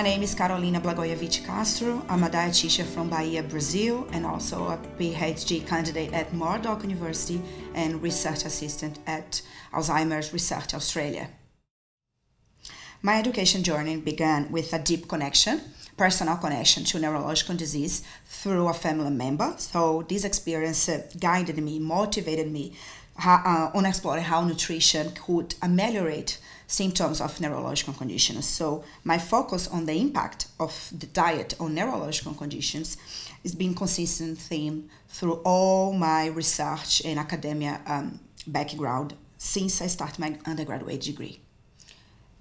My name is Carolina Blagojevic Castro. I'm a dietitian from Bahia, Brazil, and also a PhD candidate at Murdoch University and research assistant at Alzheimer's Research Australia. My education journey began with a deep connection, personal connection to neurological disease through a family member. So this experience uh, guided me, motivated me uh, on exploring how nutrition could ameliorate symptoms of neurological conditions. So my focus on the impact of the diet on neurological conditions has been a consistent theme through all my research and academia um, background since I started my undergraduate degree.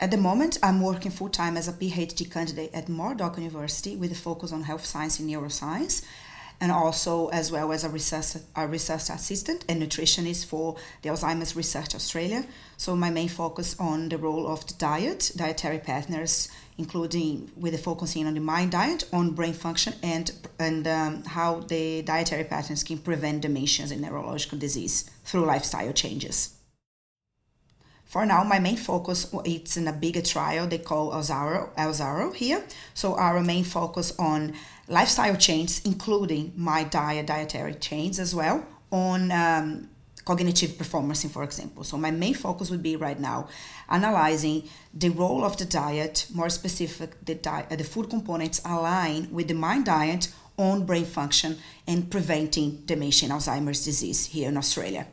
At the moment, I'm working full time as a PhD candidate at Murdoch University with a focus on health science and neuroscience, and also as well as a research, a research assistant and nutritionist for the Alzheimer's Research Australia. So my main focus on the role of the diet, dietary patterns, including with the focusing on the mind diet, on brain function, and and um, how the dietary patterns can prevent dementias and neurological disease through lifestyle changes. For now, my main focus it's in a bigger trial they call Alzaro here. So our main focus on lifestyle change, including my diet, dietary change as well, on um, cognitive performance, for example. So my main focus would be right now analyzing the role of the diet, more specific, the, di- the food components align with the mind diet on brain function and preventing dementia and Alzheimer's disease here in Australia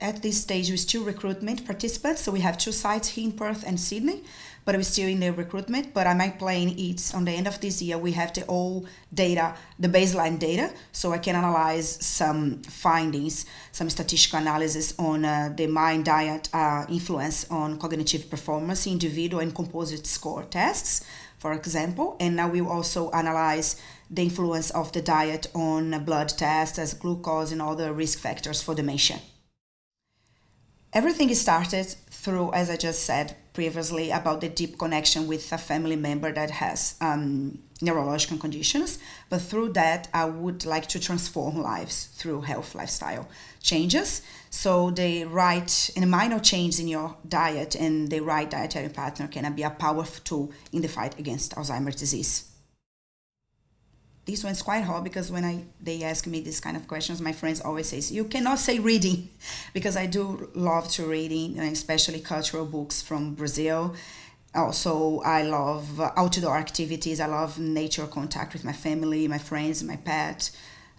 at this stage, we still recruitment participants. So we have two sites here in Perth and Sydney, but we're still in the recruitment. But I'm plan it's on the end of this year, we have the all data, the baseline data, so I can analyze some findings, some statistical analysis on uh, the mind diet uh, influence on cognitive performance, individual and composite score tests, for example. And now we will also analyze the influence of the diet on blood tests as glucose and other risk factors for dementia. Everything started through, as I just said previously, about the deep connection with a family member that has um, neurological conditions. But through that, I would like to transform lives through health lifestyle changes. So the right and a minor change in your diet and the right dietary pattern can be a powerful tool in the fight against Alzheimer's disease this one's quite hard because when I they ask me these kind of questions, my friends always says you cannot say reading, because I do love to reading, especially cultural books from Brazil. Also, I love outdoor activities. I love nature contact with my family, my friends, my pet.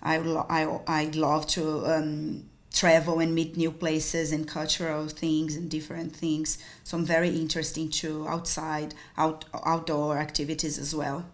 I I I love to um, travel and meet new places and cultural things and different things. So I'm very interested to outside out outdoor activities as well.